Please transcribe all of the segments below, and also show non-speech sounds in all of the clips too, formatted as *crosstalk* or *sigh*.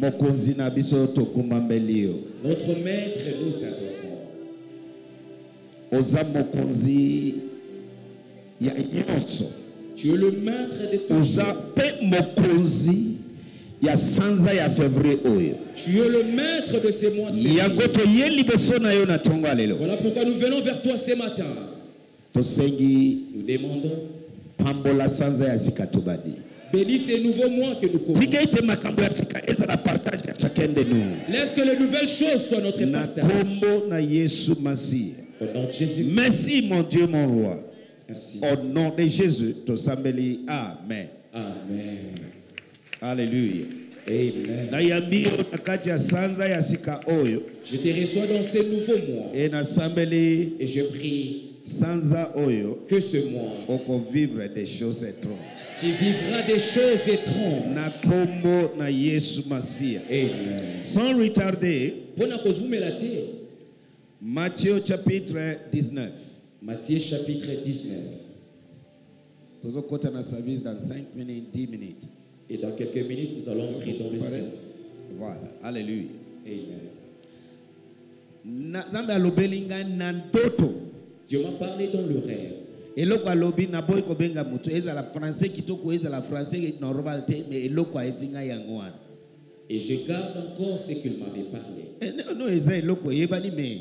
mokonzi na biso tokumambeli yo Notre maître, nous t'adorons. oza mokonzi ya nyonso Tu es le maître de tout. oza mpe mokonzi ya sanza ya février oyo Tu es le maître de ces mois. yango toye liboso na yo na ntongo ya lelo Voilà pourquoi nous venons vers toi ce matin. tosengi Nous demandons, pambola sanza ya sika tobandi bénis ces nouveaux mois que nous nous Laisse que les nouvelles choses soient notre partage. Au nom de Jésus. merci mon dieu mon roi Merci. au nom de jésus tosambeli amen Amen. alleluya Amen. Je te reçois dans ces nouveaux mois. Et je prie sanza oyo que ce mois, des choses étranges tu vivras des choses étranges. na nkombo na yesu masiya Amen. sans retarder Pona kozumela te. matthieu chapitre 19 Matthieu chapitre 19. tozokota na service dans 5 minutes 10 minutes Et dans quelques minutes, nous allons entrer dans le service. voilà alleluya Amen. Nzambe alobeli ngai na ndoto Dieu m'a parlé dans le rêve. eloko alobi naboyi kobenga moto ezala français kitoko ezala français normal te mais eloko ayebisi ngai yango wana Et je garde encore ce qu'il m'avait parlé. Eh, no no, eza eloko oyebani mais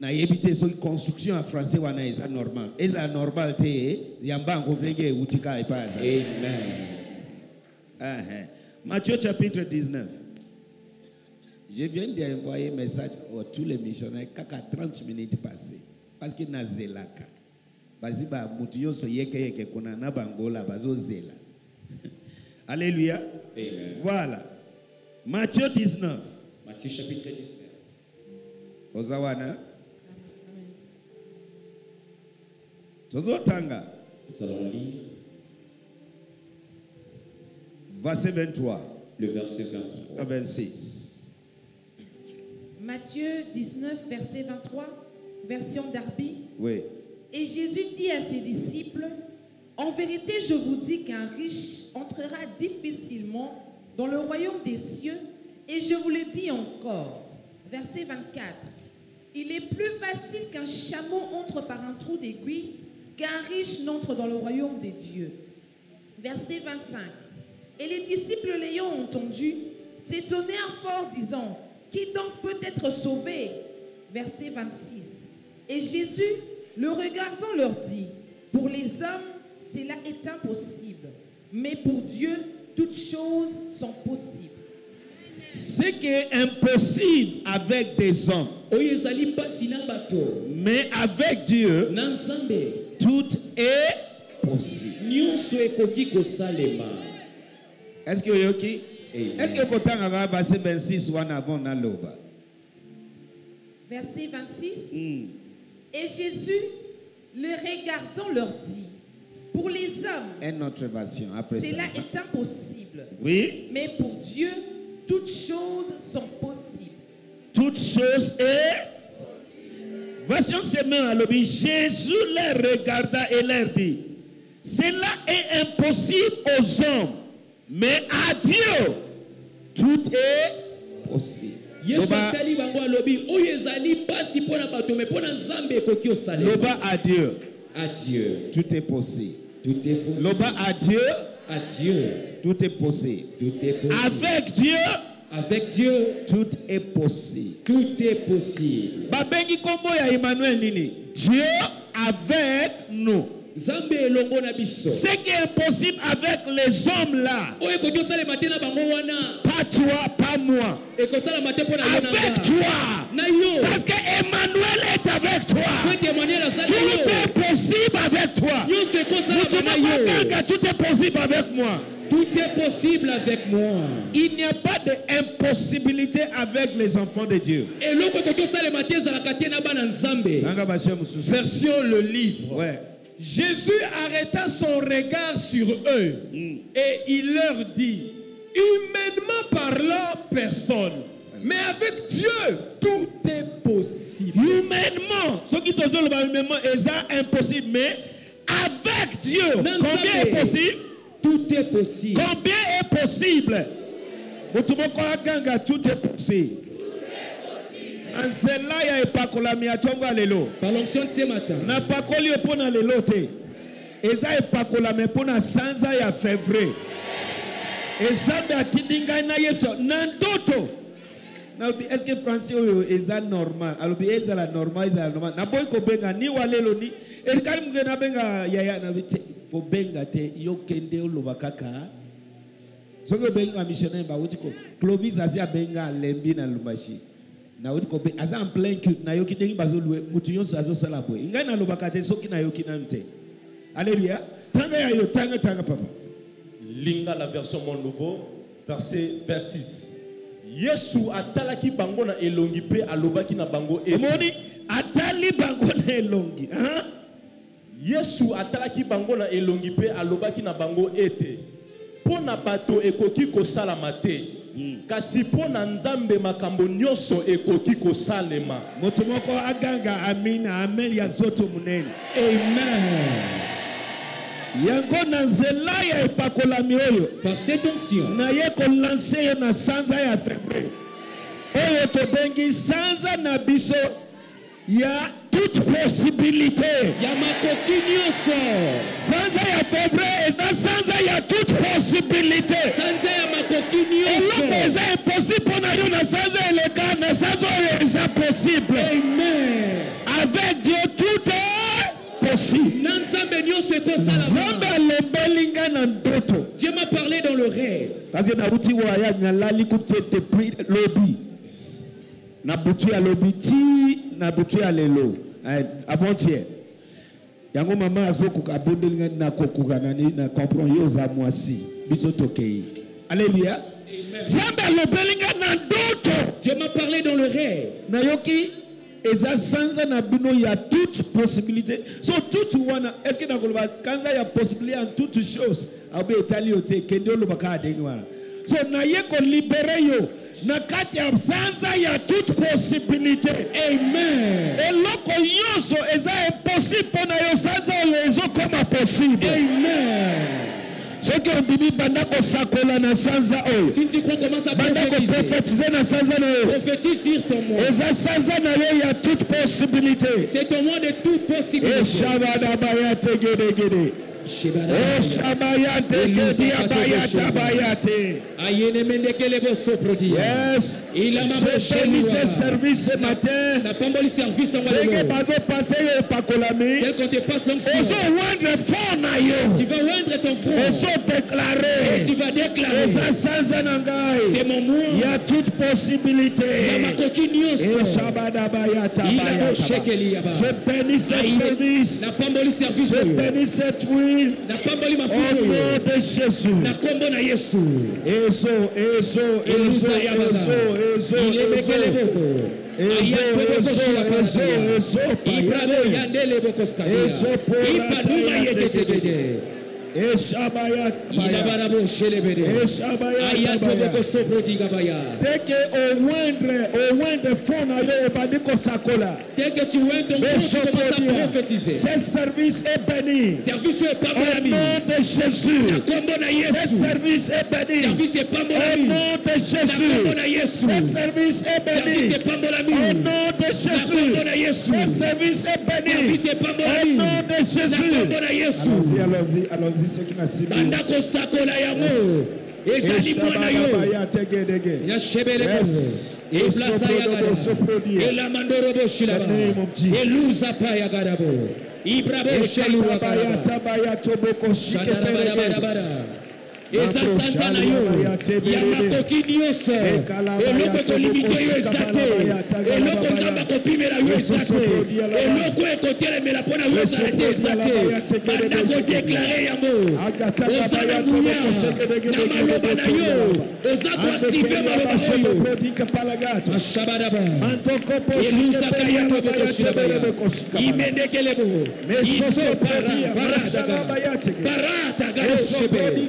nayebi te soki construction ya français wana eza normal ezala normal te yamba yango ndenge euti kaka epai nzambe Amen. Matthieu chapitre 19. Je viens d'envoyer un message à tous les missionnaires kaka 30 minutes passées. Parce que na zelaka. Bazi ba mutu nyonso yeke yeke kuna na bangola bazozela. *laughs* Alléluia. Amen. Voilà. Matthieu 19. Matthieu chapitre 19. Ozawana. Tozotanga. Nous allons lire Verset 23 le verset 23. à 26. Matthieu 19, verset 23, version Darby. Oui. Et Jésus dit à ses disciples, En vérité, je vous dis qu'un riche entrera difficilement dans le royaume des cieux, et je vous le dis encore. Verset 24. Il est plus facile qu'un chameau entre par un trou d'aiguille qu'un riche n'entre dans le royaume des dieux. Verset 25. Et les disciples l'ayant entendu s'étonnèrent fort, disant, Qui donc peut être sauvé? Verset 26. Et Jésus, le regardant, leur dit, Pour les hommes, cela est impossible, mais pour Dieu, toutes choses sont possibles. Ce qui est impossible avec des hommes, mais avec Dieu, tout est possible. Est-ce que yoki? Est-ce que kotanga verset 26 wana avant na loba? Verset 26. Hmm. Et Jésus, les regardant, leur dit, Pour les hommes, Une autre version après ça. cela est impossible, Oui. mais pour Dieu, toutes choses sont possibles. Toute chose est. Version semaine à l'objet. Jésus les regarda et leur dit Cela est impossible aux hommes, mais à Dieu, tout est possible. Loba, à Dieu, à dieu. Tout est possible. tout est possible Loba à Dieu, à dieu. Tout est possible. tout est possible Avec Dieu, avec dieu. Tout est possible. tout est possible. Babengi nkombo ya emmanuel nini? Dieu avec nous ce qui est impossible avec les hommes là pas toi pas moi. Avec toi. Parce que emmanuel est avec toi. Tout est possible avec toi. Tout est possible avec moi. Tout est possible avec moi. Il n'y a pas d'impossibilité avec les enfants de dieu. Version le livre. ouais Jésus arrêta son regard sur eux et il leur dit, humainement parlant, personne, mais avec Dieu, tout est possible. humainement soki tozoloba humainement eza impossible mais avec dieu combien est possible? tout est possible. Combien est possible? Tout est possible na nzela ya epakolami ya ntongo ya lelo. Napakoli yo mpo na lelo te. Eza epakolami mpo na sanza ya février ezambe atindi ngai na yesu. Na ndoto. Nalobi estce français oyo eza normal? Alobi ezala normal ezala normal. Naboyi kobenga ni wa lelo ni. Elikali moke nabenga yaya nalobi te. Kobenga te yo kende oloba kaka. Soki obenga missionnaire bauti ko. Clovis azi abenga alembi na lumbashi nauti kobe aza en plein culte nayoki ndenge bazolue mutu nyonso azosala boye. Ngai nalobaka te soki nayoki nanu te. Alleluya tanga ya yo tanga tanga papa. Linga la version mon nouveau verset 26 yesu atalaki bango na elongi mpe alobaki na bango ete. Omoni atali bango na elongi hein? yesu atalaki bango na elongi mpe alobaki na bango ete. Mpo na bato ekoki kosalama te kasi mpo na nzambe makambo nyonso ekoki kosalema. Moto moko aganga amina amen ya nzoto monene. Amen. yango na nzela ya epakolami oyo naye kolanse yo na sanza ya février oyo tobengi sanza na biso ya toute possibilité. Sanza ya février eza sanza ya toute possibilité. Eloko eza impossible mpo na yo na sanza eleka na sanza oyo eza possible. Amen. avec dieu tout est possible. Nzambe ngai na ndoto. Dieu m'a parlé dans le rêve. kasi nauti waya nalali kuti depuis lobi. Na butu ya lobi ti na butu ya lelo avant-hier yango mama azokoka abondeli ngai nakokoka na comprend yo oza mwasi biso tokei. Alleluya nzambe alobeli ngai na ndoto. Dieu m'a parlé dans le rêve. nayoki eza sanza na bino ya toute possibilité. So toute wana est ce que nakoloba kanza ya possibilité en toute chose abe etali yo te kende oloba kaka ndenge wana. So naye kolibere yo na kati ya sanza ya toute possibilité. Amen. eloko nyonso eza impossible mpo na yo sanza oyo ezokoma possible. Amen. soki ondimi banda kosakola na sanza oyo banda koprofetize na sanza na yo eza sanza na yo ya toute possibilité. Toute eshabadabaya tegedegede Yes. Je bénis ce service ce matin. Ndenge walelo. bazopase yo epakolami ozowendre fond na yo Tu vas oindre ton front. Et ozodeklare tu vas déclarer. eza sanza na C'est ngai mon moi. ya toute possibilité. Il a je bénis ce service. je bénis cette huile. Au nom de Jésus. Ezo, ezo, ezo, ezo, yabaga. ezo, Ilebekele ezo. boko. Ezo, Ayatoko ezo, koshila ezo, Dès que au moindre, moindre fond. Dès que tu ton à prophétiser. Ce service est béni. Service est pas Au mon ami. nom de Jésus. Ce service est béni. Service est pas mon Au nom de Jésus. Ce service est béni. Au nom de Jésus. Ce service est béni. Au nom de Jésus. Allons-y, allons-y, allons-y, banda kosakola yango ezali mwana yo. Ya shebelekos eplasa yagada elamandoroboshilaba eluza pa yagadabo ibrabe sheluwabaraba eza sanza na yo ya makoki nyonso eloko ekolimite yo eza te eloko nzambe akopimela yo eza te eloko ekotelemela mpo na yo ezala te eza te banda kodeklare yango oza na nguya na maloba na yo oza koaktive maloba oyo mashabadaba elusaka yato bokoshilabaya imendekelebo iso para baradaga barataga shebe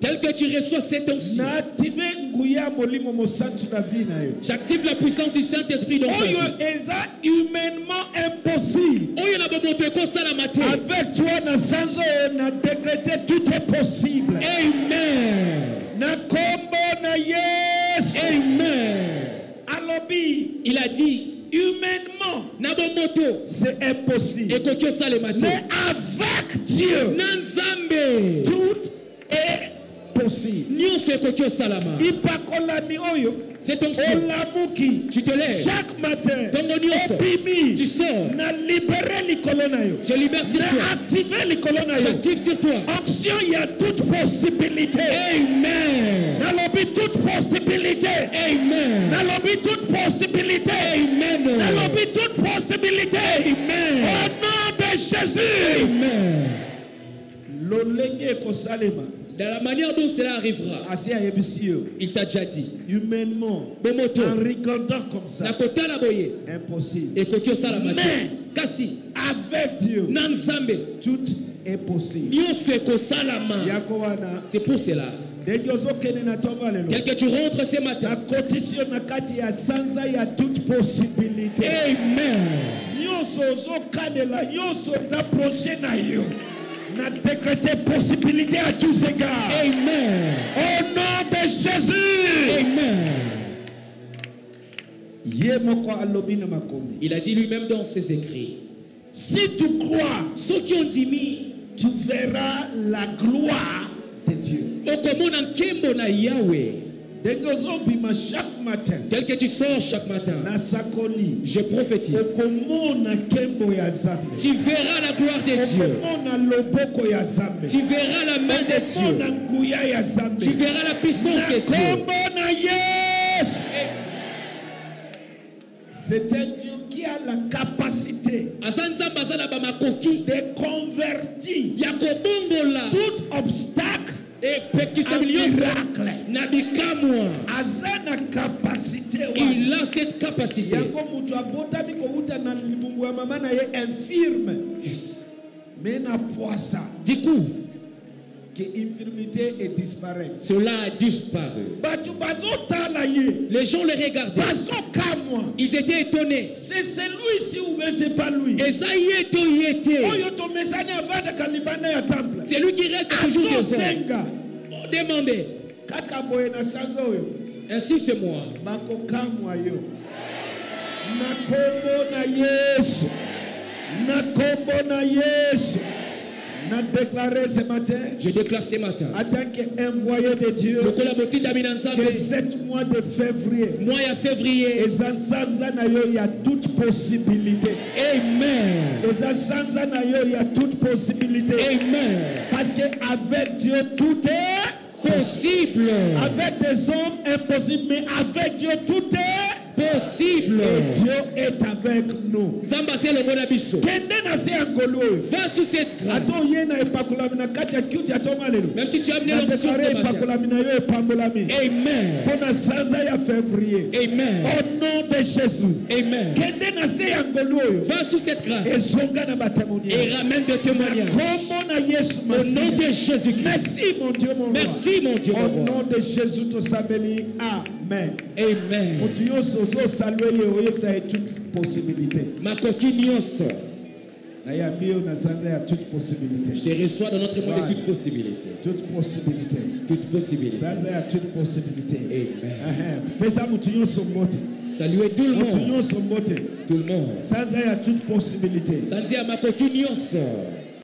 Tel que tu reçois cette onction, j'active la puissance du Saint-Esprit dans ta vie. humainement impossible. Avec toi na sanza oyo na décrété tout est possible. Amen. na kombo na yesu. Amen. alobi. Il a dit, humainement. C'est impossible. Mais avec dieu tout est osalama. ipakolami oyo Cette onction, olamuki tu te lèves. chaque matin tu sors. na libere likolo na yo Je libère sur na toi. active likolo na yo J'active sur toi. onction ya toute possibilité Amen. nalobi toute possibilité Amen. nalobi toute possibilité Amen. nalobi toute possibilité Amen. au nom de jésus Amen. Dans la manière dont cela arrivera, il t'a déjà dit. humainement en regardant comme ça impossible. Te. Mais- avec dieu tout est possible. C'est pour cela. Tel que tu rentres ce matin. possibilité. Amen. Na décrété possibilité à tous égards Amen. au nom de jésus Amen. Il a dit lui-même dans ses écrits. si tu crois Ceux qui ont dit, tu verras la gloire de dieu Tel que tu sors chaque matin, je prophétise. Tu verras la gloire de Dieu. Tu verras la main de Dieu. Tu verras la puissance de Dieu. c'est un dieu qui a la capacité de convertir tout obstacle miracle. aza na capacité il a cette capacité. Yango moto abotami kowuta na libungu ya mama na ye infirme. Yes. me na poisa du coup ke infirmité e disparaître cela a disparu. Ye les gens le regardaient. Ils étaient étonnés. C'est celui-ci ou bien c'est pas lui? Oyo tomesani avandaka libanda ya temple. C'est lui qui reste toujours azosenga demandez. Ainsi c'est moi. Na kombo na yesu. Na kombo na yesu na déclaré ce matin je déclare ce matin en tant qu'envoyé de Dieu lokola motindami na que nzambe sept mois de février mois ya février. Eza sanza na yo ya toute possibilité. Amen. Eza sanza na yo ya toute possibilité. Amen. Parce que avec Dieu tout est possible. Avec des hommes impossible mais avec Dieu tout est possible et Dieu est avec nous. Nzambe aza elongo na biso. Kende na se ya ngolu oyo va sous cette grâce. Ata oye na epakolami na kati ya kiuti ya ntongo ya lelo même si tu as amené l'onction ce matin. epakolami na yo epambolami amen. Mpo na sanza ya février. Amen. Au nom de jésus. Amen. Kende na se ya ngolu oyo va sous cette grâce. Ezonga na et batémoignage ramène de na témoignages kombo na yesu au nom de Jésus-Christ. Merci mon dieu mon roi. merci mon Dieu au mon roi. nom de jésus tosambeli amen amen. Motu nyonso ozosalwe ye oyebisa ye toute possibilité. Makoki nyonso. Nayambi yo na sanza ya toute possibilité. Je te reçois dans notre monde de toute possibilité. Toute possibilité. Toute possibilité. Sanza ya toute possibilité. Amen. Ahem. pesa motu nyonso mbote saluez tout le motu monde. nyonso mbote tout le monde. Sanza ya toute possibilité. Sanzi ya makoki nyonso